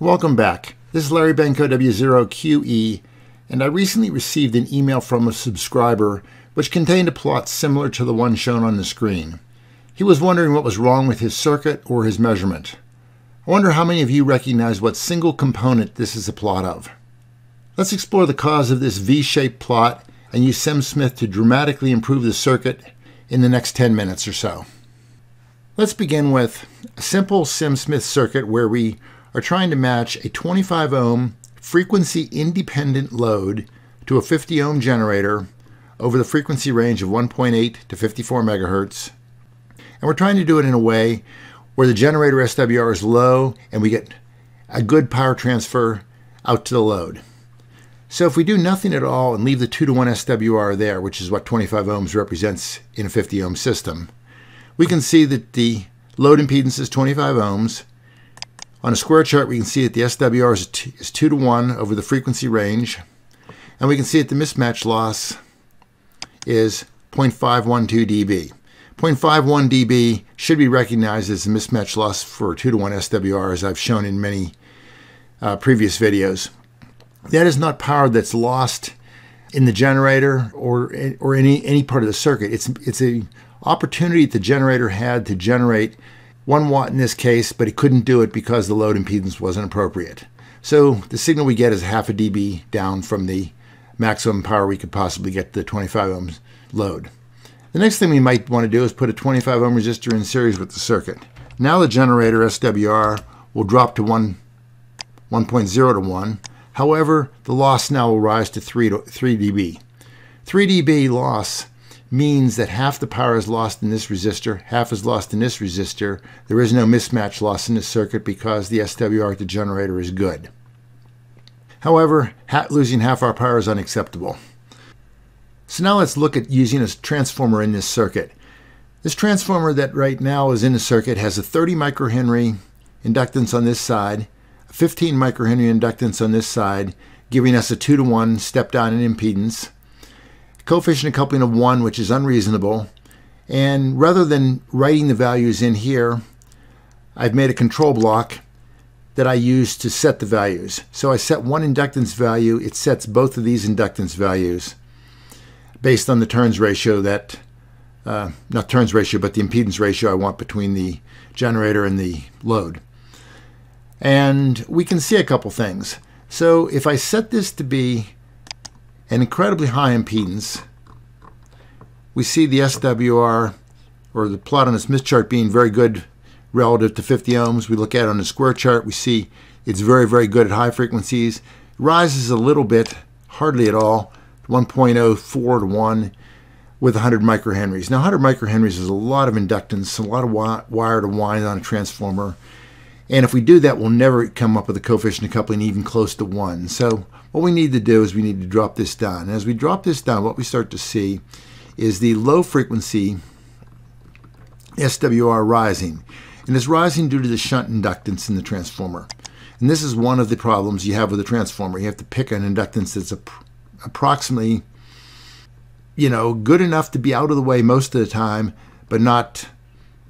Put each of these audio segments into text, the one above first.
Welcome back. This is Larry Benko W0QE, and I recently received an email from a subscriber which contained a plot similar to the one shown on the screen. He was wondering what was wrong with his circuit or his measurement. I wonder how many of you recognize what single component this is a plot of. Let's explore the cause of this V-shaped plot and use SimSmith to dramatically improve the circuit in the next 10 minutes or so. Let's begin with a simple SimSmith circuit where we are trying to match a 25 ohm frequency independent load to a 50 ohm generator over the frequency range of 1.8 to 54 megahertz. And we're trying to do it in a way where the generator SWR is low and we get a good power transfer out to the load. So if we do nothing at all and leave the 2 to 1 SWR there, which is what 25 ohms represents in a 50 ohm system, we can see that the load impedance is 25 ohms on a square chart, we can see that the SWR is, is 2 to 1 over the frequency range. And we can see that the mismatch loss is 0.512 dB. 0.51 dB should be recognized as a mismatch loss for 2 to 1 SWR, as I've shown in many uh, previous videos. That is not power that's lost in the generator or or any any part of the circuit. It's it's a opportunity that the generator had to generate one watt in this case, but it couldn't do it because the load impedance wasn't appropriate. So the signal we get is half a dB down from the maximum power we could possibly get to the 25 ohms load. The next thing we might want to do is put a 25 ohm resistor in series with the circuit. Now the generator SWR will drop to 1, 1.0 to 1. However, the loss now will rise to 3, to 3 dB. 3 dB loss means that half the power is lost in this resistor, half is lost in this resistor. There is no mismatch loss in this circuit because the SWR at the generator is good. However, losing half our power is unacceptable. So now let's look at using a transformer in this circuit. This transformer that right now is in the circuit has a 30 microhenry inductance on this side, a 15 microhenry inductance on this side, giving us a 2 to 1 step down in impedance coefficient of coupling of 1, which is unreasonable. And rather than writing the values in here, I've made a control block that I use to set the values. So I set one inductance value, it sets both of these inductance values based on the turns ratio that, uh, not turns ratio, but the impedance ratio I want between the generator and the load. And we can see a couple things. So if I set this to be an incredibly high impedance. We see the SWR or the plot on the Smith chart being very good relative to 50 ohms. We look at it on the square chart, we see it's very, very good at high frequencies. It rises a little bit, hardly at all, 1.04 to 1 with 100 microhenries. Now 100 microhenries is a lot of inductance, a lot of wire to wind on a transformer. And if we do that, we'll never come up with a coefficient of coupling even close to 1. So what we need to do is we need to drop this down. And as we drop this down, what we start to see is the low frequency SWR rising. And it's rising due to the shunt inductance in the transformer. And this is one of the problems you have with a transformer. You have to pick an inductance that's approximately, you know, good enough to be out of the way most of the time, but not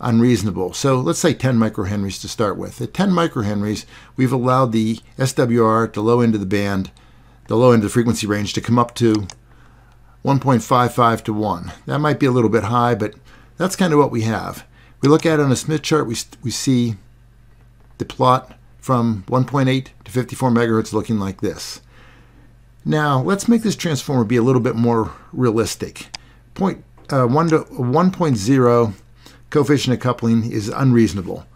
unreasonable. So let's say 10 microhenries to start with. At 10 microhenries, we've allowed the SWR the low end of the band, the low end of the frequency range, to come up to 1.55 to 1. That might be a little bit high, but that's kind of what we have. We look at it on a Smith chart, we, we see the plot from 1.8 to 54 megahertz looking like this. Now, let's make this transformer be a little bit more realistic. Point, uh, 1 to 1.0 coefficient of coupling is unreasonable.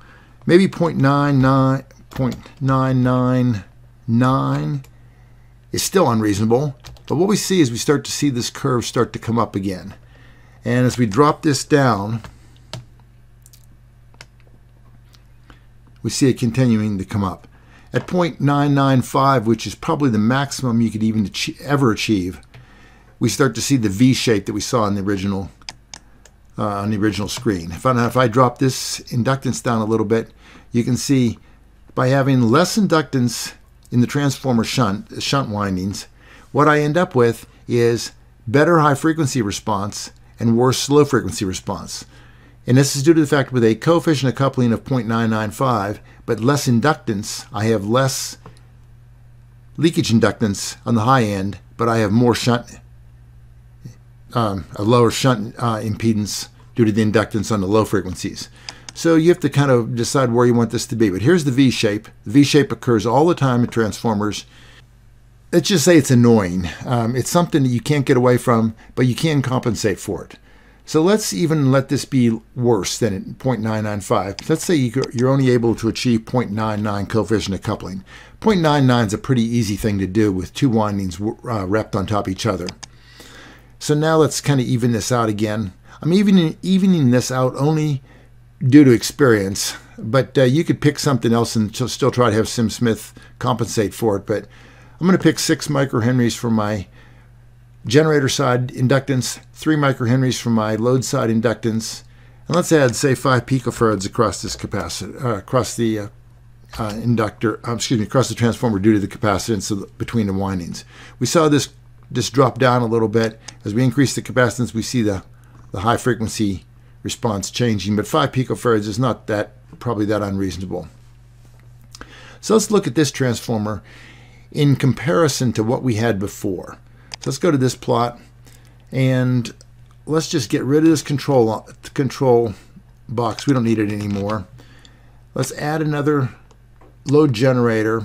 Maybe 0.99, 0.999 is still unreasonable, but what we see is we start to see this curve start to come up again. And as we drop this down, we see it continuing to come up. At 0.995, which is probably the maximum you could even ever achieve, we start to see the V shape that we saw in the original uh, on the original screen. If I, if I drop this inductance down a little bit, you can see by having less inductance in the transformer shunt, shunt windings, what I end up with is better high frequency response and worse low frequency response. And this is due to the fact with a coefficient of coupling of 0.995, but less inductance, I have less leakage inductance on the high end, but I have more shunt, um, a lower shunt uh, impedance due to the inductance on the low frequencies. So you have to kind of decide where you want this to be. But here's the V shape. The V shape occurs all the time in transformers. Let's just say it's annoying. Um, it's something that you can't get away from, but you can compensate for it. So let's even let this be worse than 0.995. Let's say you're only able to achieve 0.99 coefficient of coupling. 0.99 is a pretty easy thing to do with two windings uh, wrapped on top of each other. So now let's kind of even this out again. I'm evening, evening this out only due to experience, but uh, you could pick something else and still try to have SimSmith compensate for it. But I'm going to pick 6 microhenries for my generator side inductance, 3 microhenries for my load side inductance, and let's add, say, 5 picofarads across this capacitor, uh, across the uh, uh, inductor, uh, excuse me, across the transformer due to the capacitance the, between the windings. We saw this just drop down a little bit. As we increase the capacitance, we see the, the high frequency response changing, but 5 picofarads is not that probably that unreasonable. So let's look at this transformer in comparison to what we had before. So let's go to this plot and let's just get rid of this control control box. We don't need it anymore. Let's add another load generator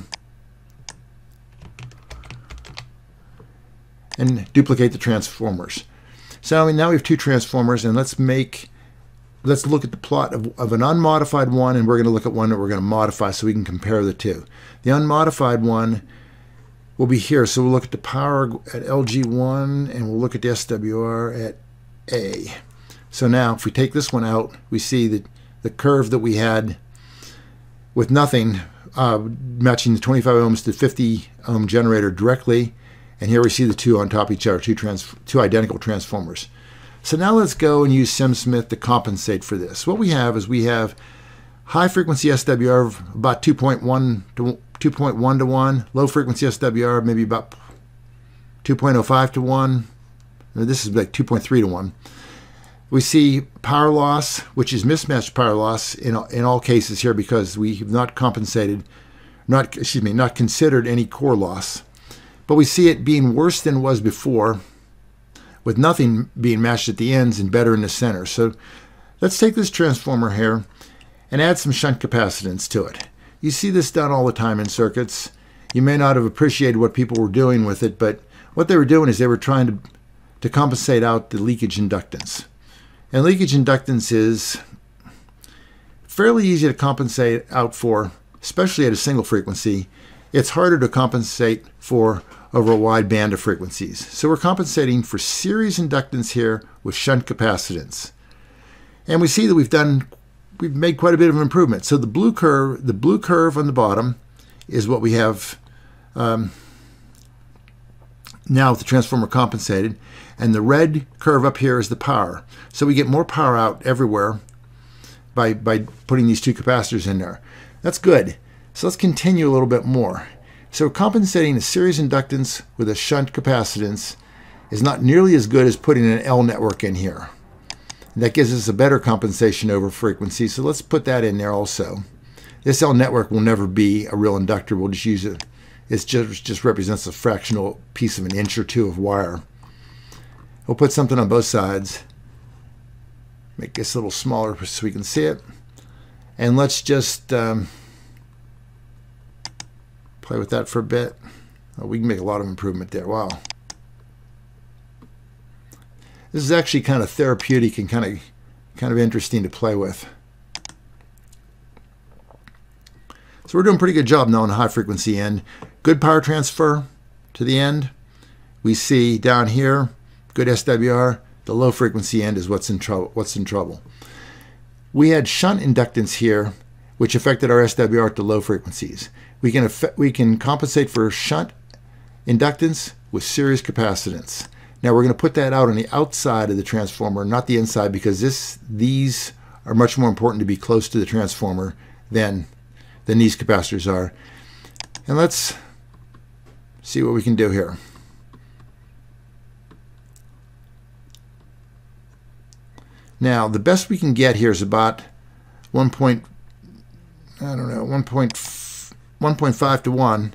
and duplicate the transformers. So now we have two transformers and let's make let's look at the plot of, of an unmodified one and we're going to look at one that we're going to modify so we can compare the two. The unmodified one will be here. So we'll look at the power at LG1 and we'll look at the SWR at A. So now if we take this one out, we see that the curve that we had with nothing uh, matching the 25 ohms to 50 ohm generator directly. And here we see the two on top of each other, two, trans two identical transformers. So now let's go and use SimSmith to compensate for this. What we have is we have high frequency SWR of about 2.1 to 2.1 to 1, low frequency SWR maybe about 2.05 to 1. This is like 2.3 to 1. We see power loss, which is mismatched power loss in, in all cases here because we have not compensated, not excuse me, not considered any core loss. But we see it being worse than it was before, with nothing being matched at the ends and better in the center. So let's take this transformer here and add some shunt capacitance to it. You see this done all the time in circuits. You may not have appreciated what people were doing with it, but what they were doing is they were trying to, to compensate out the leakage inductance. And leakage inductance is fairly easy to compensate out for, especially at a single frequency. It's harder to compensate for over a wide band of frequencies. So we're compensating for series inductance here with shunt capacitance. And we see that we've done we've made quite a bit of improvement. So the blue curve, the blue curve on the bottom is what we have um, now with the transformer compensated. And the red curve up here is the power. So we get more power out everywhere by, by putting these two capacitors in there. That's good. So let's continue a little bit more. So compensating a series inductance with a shunt capacitance is not nearly as good as putting an L network in here. That gives us a better compensation over frequency. So let's put that in there also. This L network will never be a real inductor. We'll just use it. It just, just represents a fractional piece of an inch or two of wire. We'll put something on both sides. Make this a little smaller so we can see it. And let's just um, play with that for a bit. Oh, we can make a lot of improvement there. Wow. This is actually kind of therapeutic and kind of kind of interesting to play with. So we're doing a pretty good job now on the high frequency end. Good power transfer to the end. We see down here, good SWR. The low frequency end is what's in trouble. What's in trouble. We had shunt inductance here, which affected our SWR at the low frequencies. We can we can compensate for shunt inductance with series capacitance. Now we're going to put that out on the outside of the transformer, not the inside, because this these are much more important to be close to the transformer than, than these capacitors are. And let's see what we can do here. Now, the best we can get here is about 1. I don't know, 1.5 to 1,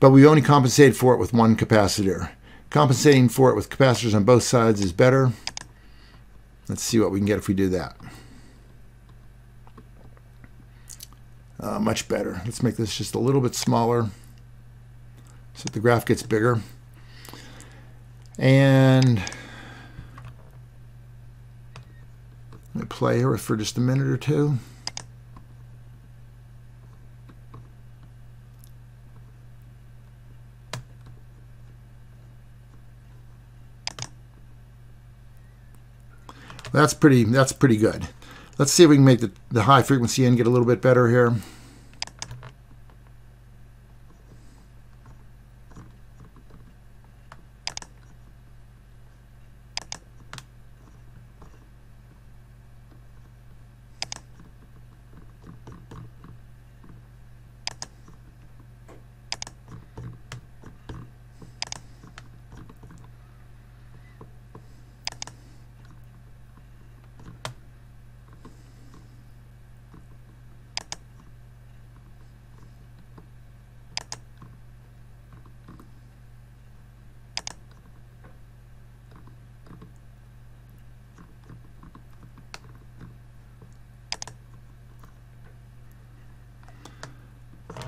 but we only compensated for it with one capacitor. Compensating for it with capacitors on both sides is better. Let's see what we can get if we do that. Uh, much better. Let's make this just a little bit smaller so the graph gets bigger. And let me play here for just a minute or two. That's pretty that's pretty good. Let's see if we can make the, the high frequency end get a little bit better here.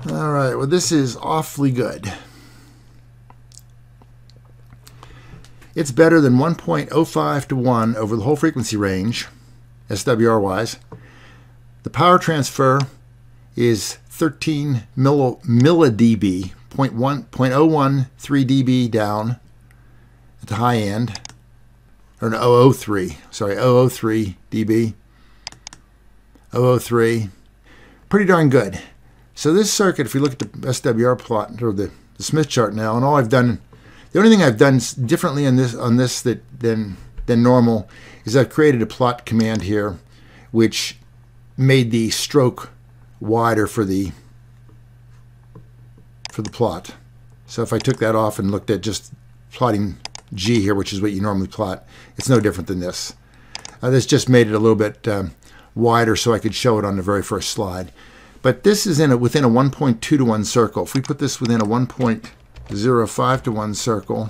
All right, well, this is awfully good. It's better than 1.05 to 1 over the whole frequency range, SWR wise. The power transfer is 13 milli, millidB, 0.1, 0.013 dB down at the high end, or no, 003, sorry, 003 dB, 003. Pretty darn good. So this circuit, if we look at the SWR plot or the, the Smith chart now, and all I've done, the only thing I've done differently on this on this that than than normal is I've created a plot command here, which made the stroke wider for the for the plot. So if I took that off and looked at just plotting G here, which is what you normally plot, it's no different than this. Uh, this just made it a little bit um, wider so I could show it on the very first slide. But this is in a, within a 1.2 to 1 circle. If we put this within a 1.05 to 1 circle,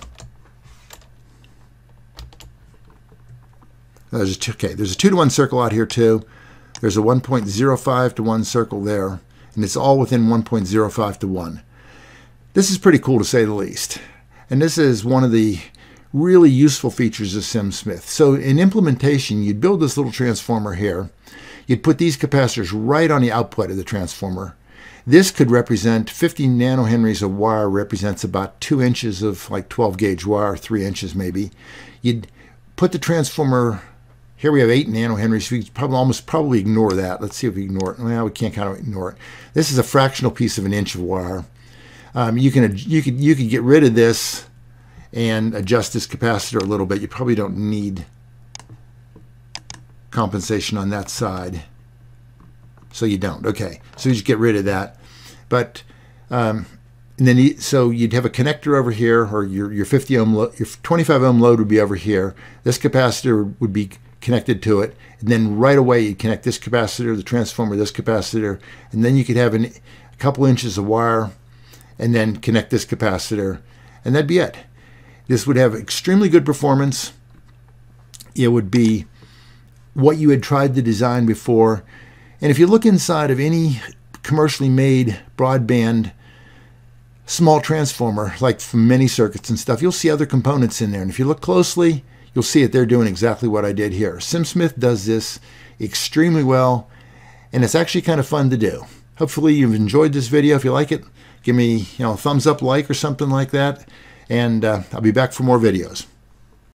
there's a, okay, there's a 2 to 1 circle out here too. There's a 1.05 to 1 circle there, and it's all within 1.05 to 1. This is pretty cool to say the least. And this is one of the really useful features of SimSmith. So in implementation, you'd build this little transformer here, You'd put these capacitors right on the output of the transformer. This could represent 50 nanohenries of wire represents about 2 inches of like 12 gauge wire, 3 inches maybe. You'd put the transformer, here we have 8 nanohenries, we probably almost probably ignore that. Let's see if we ignore it. Well, we can't kind of ignore it. This is a fractional piece of an inch of wire. Um, you can you could you could get rid of this and adjust this capacitor a little bit. You probably don't need compensation on that side. So you don't. Okay. So you just get rid of that. But um, and then you, so you'd have a connector over here, or your your 50 ohm your 25 ohm load would be over here. This capacitor would be connected to it, and then right away you'd connect this capacitor, the transformer, this capacitor, and then you could have an, a couple inches of wire, and then connect this capacitor, and that'd be it. This would have extremely good performance. It would be what you had tried to design before. And if you look inside of any commercially made broadband small transformer, like from Mini-Circuits and stuff, you'll see other components in there. And if you look closely, you'll see that they're doing exactly what I did here. SimSmith does this extremely well, and it's actually kind of fun to do. Hopefully you've enjoyed this video. If you like it, give me you know a thumbs up, like, or something like that. And uh, I'll be back for more videos.